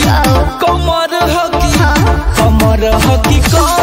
हकी कमर हकी हाँ। कमर हकी कमर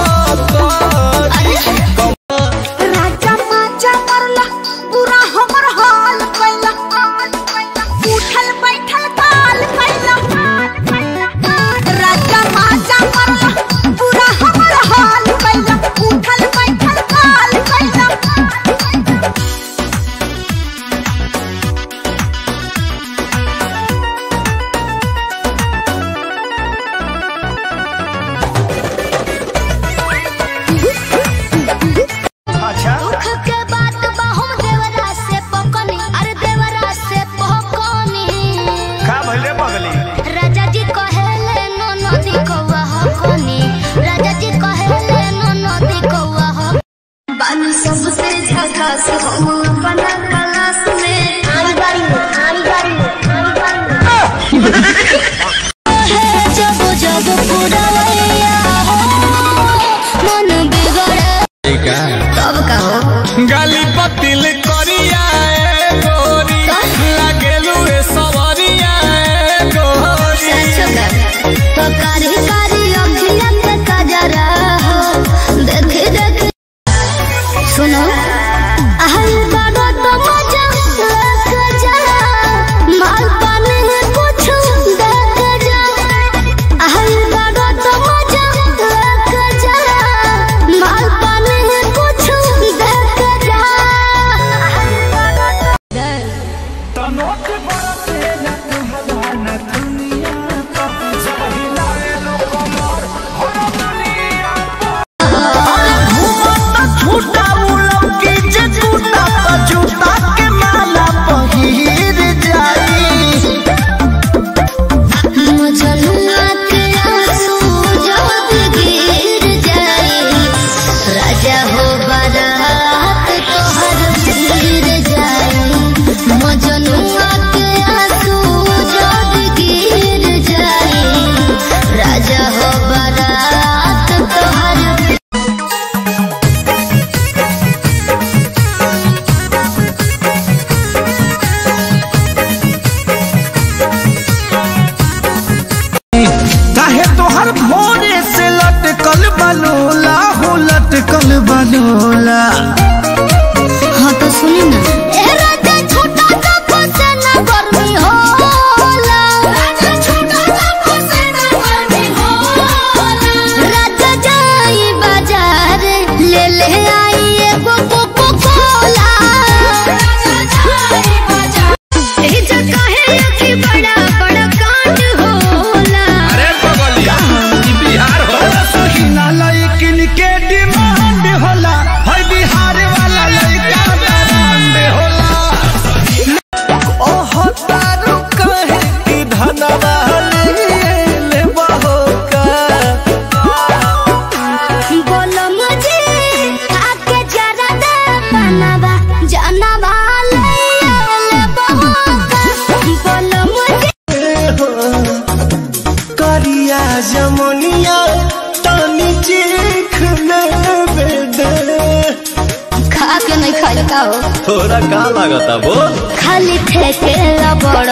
का लागता वो? खाली ठेकेला बड़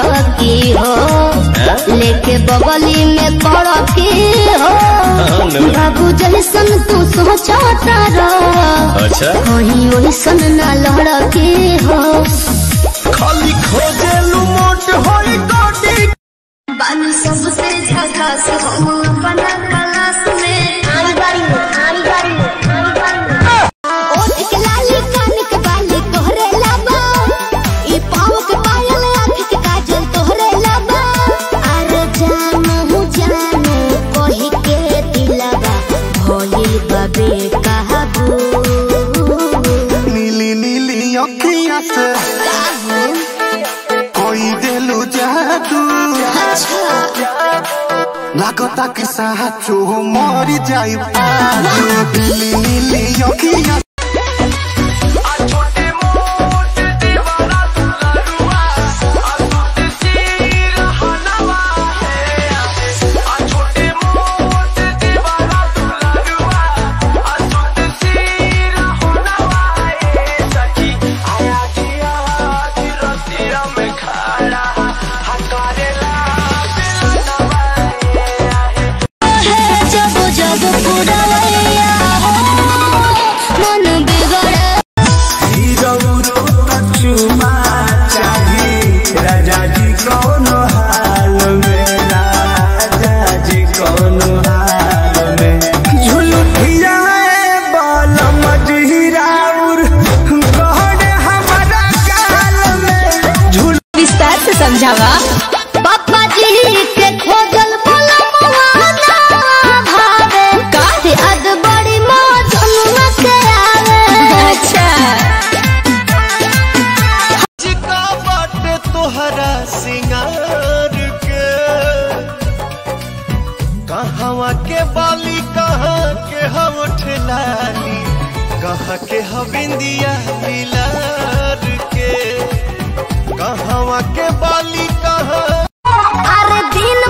हो। लेके बगली में बड़ हो। हाँ, बाबू जैसन तू सोचा तारा अच्छा। कहीं ओइसन ना लड़ हो। खाली खोजे लू मोट होई गोटी बानू सबसे झकास हम अपना साथ कोई देलू जादू। लागता कि साचो मर जाए। हवा के बाली कहा के हम ठेलानी कहा के हविंदिया मिलार के। कहा के बाली कहा। अरे दिन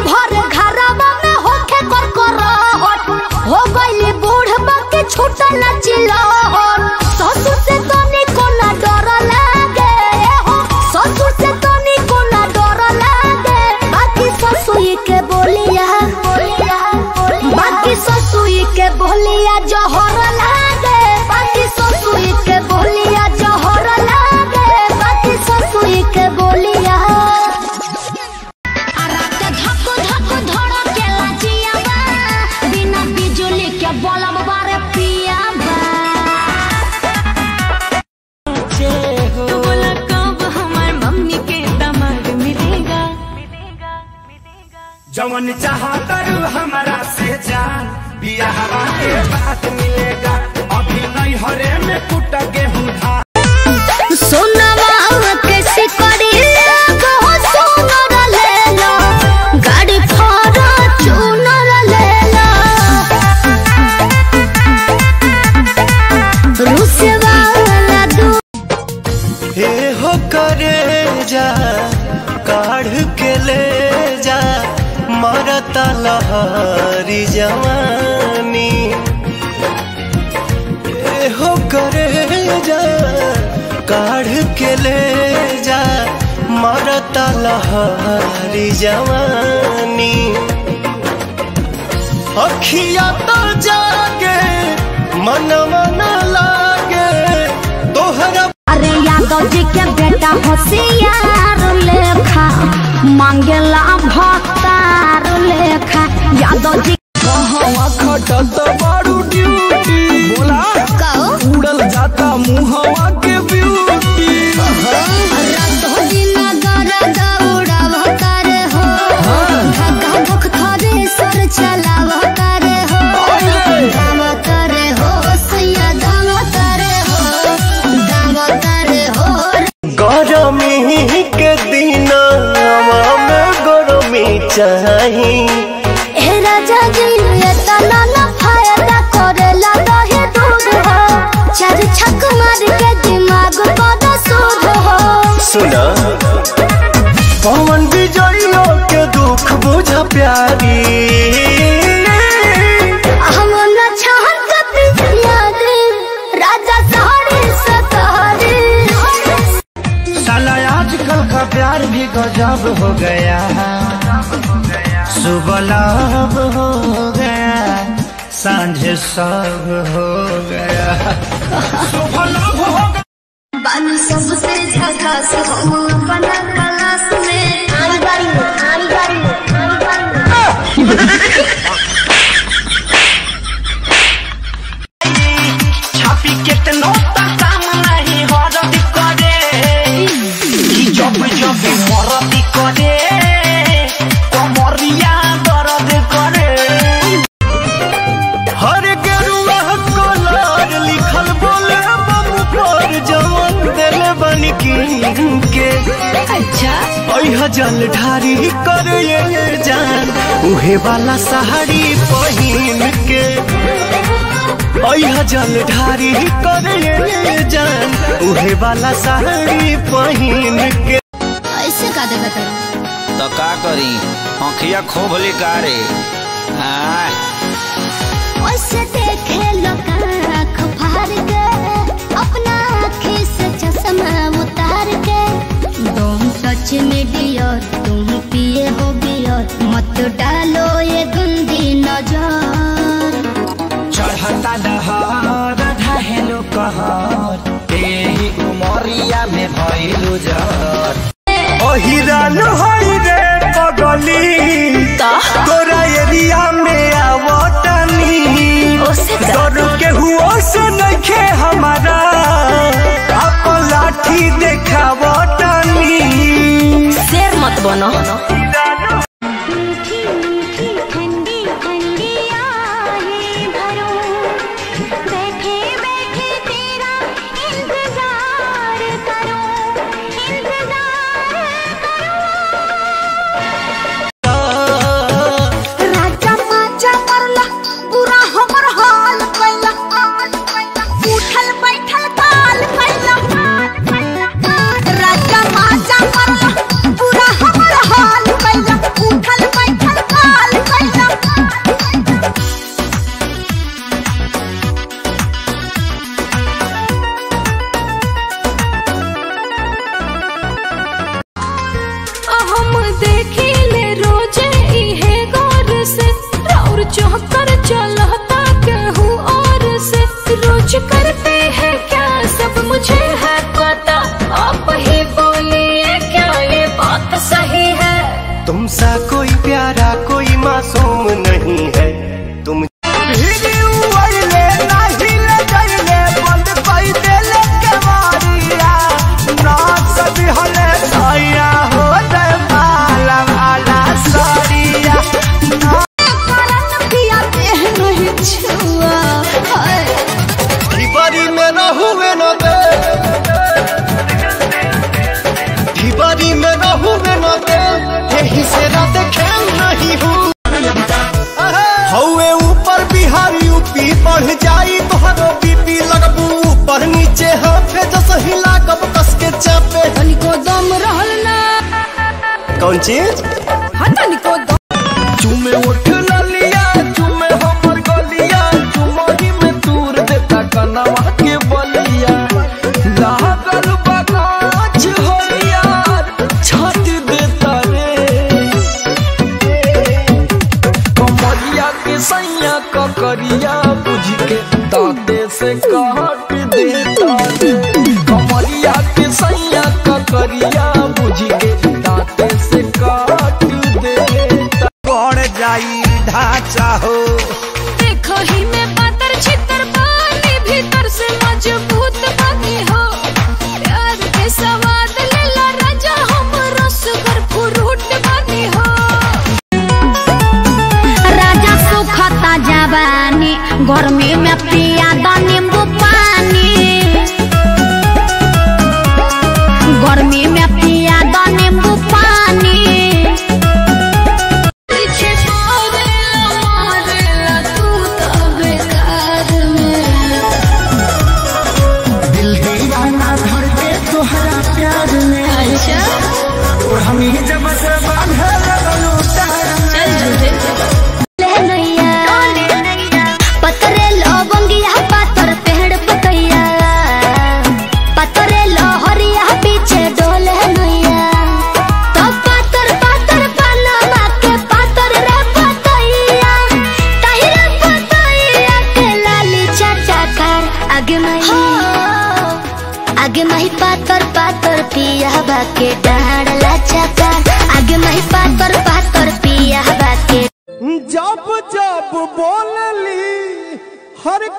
बाद मिलेगा। अभी नहीं हरे में कुट गेहूँ लहरी जवानी। अखिया तो जागे मनवा न लागे तोहरा अरे यादव जी के बेटा होशियार लेखा मांगेला भक्तार लेखा। यादव जी खटत बारू प्यार भी गजब हो गया। सुबह लाभ हो गया साँझ सब हो गया। सुबह लाभ हो गया। बानी सबसे झकास हम अपना क्लास में। आनी बारी में आनी बारी में आनी बारी। में छापी केतनो ताम जब जब करे कमरिया दर्द करे। हर गेरुआ कलर लिखल बोले बम पर जवन दिल बन के अच्छा। जल ढारी कर ये जान उहे वाला साड़ी पहिन के। जल ढारी कर ये जान उहे वाला साड़ी पहिन के। का देगा तेरा तो का करी? आँखिया खोभली कारे हाँ ओसे देखे लोग आँख फाड़ के अपना आँखी से चश्मा अहिरान होई रे पगली तोरा एरिया में आवतनी। डर के हुआ से नइखे हमारा। अपन लाठी देखावतनी। शेर मत बनो। want it? আমি যাব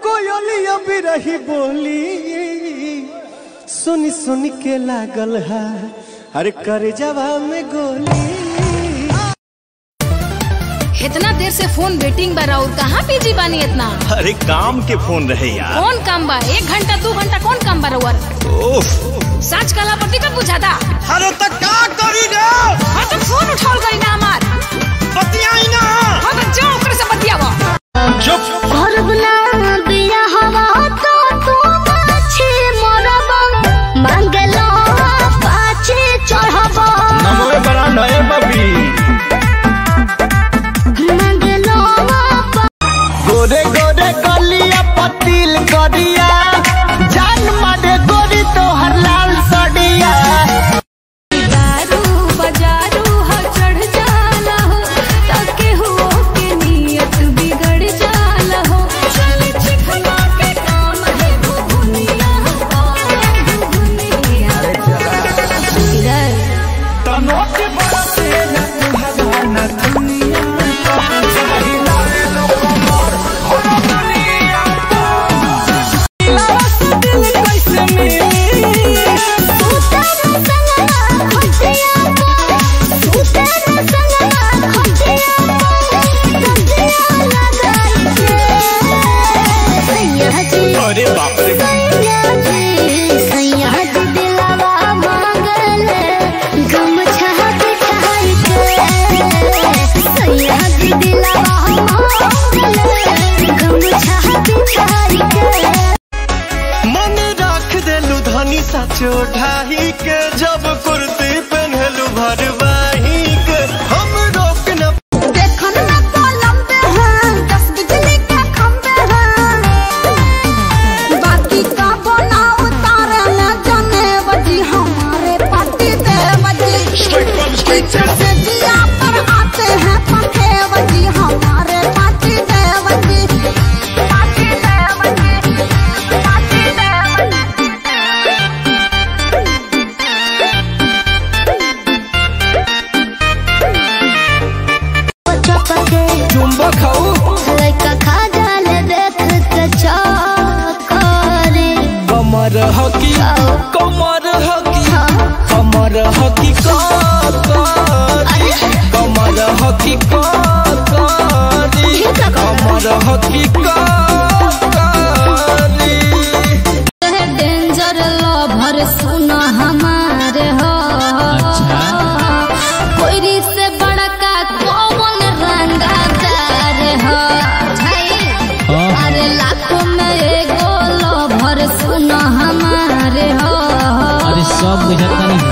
कोयली अभी रही बोली। सुनी सुनी के लागल है हर कर जवा में गोली। इतना देर से फ़ोन वेटिंग बार और कहाँ बिज़ी बानी इतना? अरे काम के फ़ोन रहे यार। कौन काम बा? एक घंटा दो घंटा कौन काम बार रउआ? साँच कला पति का पूछा था। अरे तो तक का करी ना हाँ तो फ़ोन उठाओ करी ना हमार। बतियाई ना। हाँ तो जो ओकर से बतियावा चुप। और गुना Beda.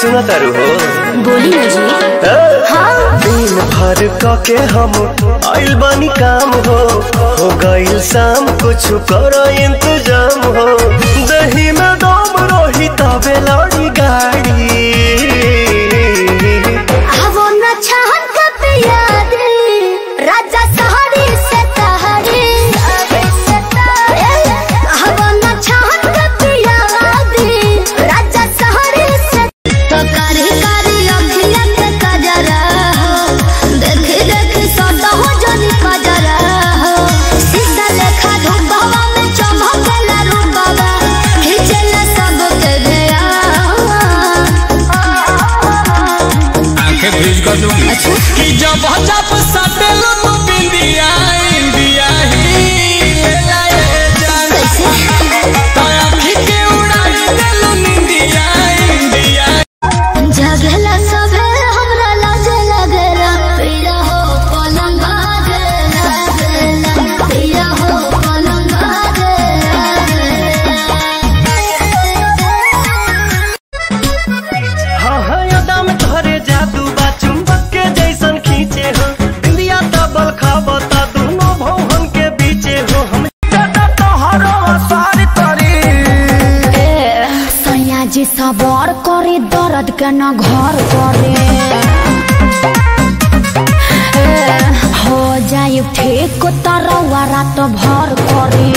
सुना तारू हो। हाँ। बोली के हम हाँ। आइल बानी काम हो हो गइल शाम कुछ करो इंतज़ाम हो। दही में दम रोही तबे गाय। के ना घर करे हो जाए ठीक तरवा रात भर करे